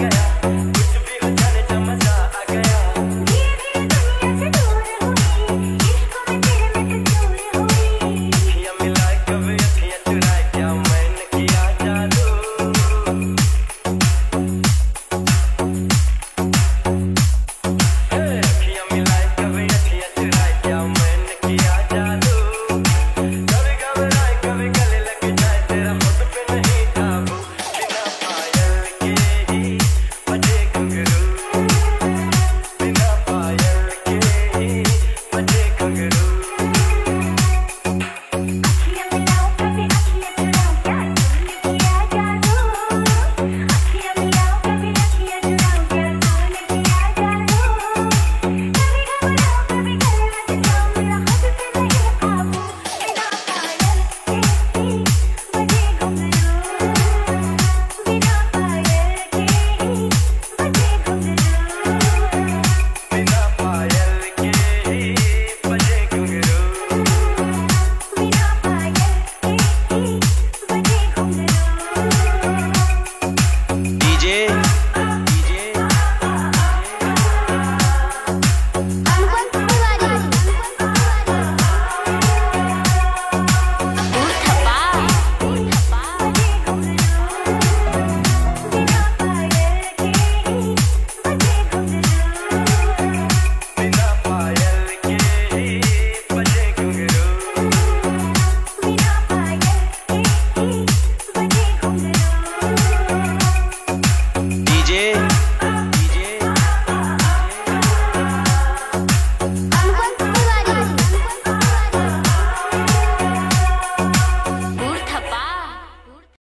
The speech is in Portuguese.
Yeah.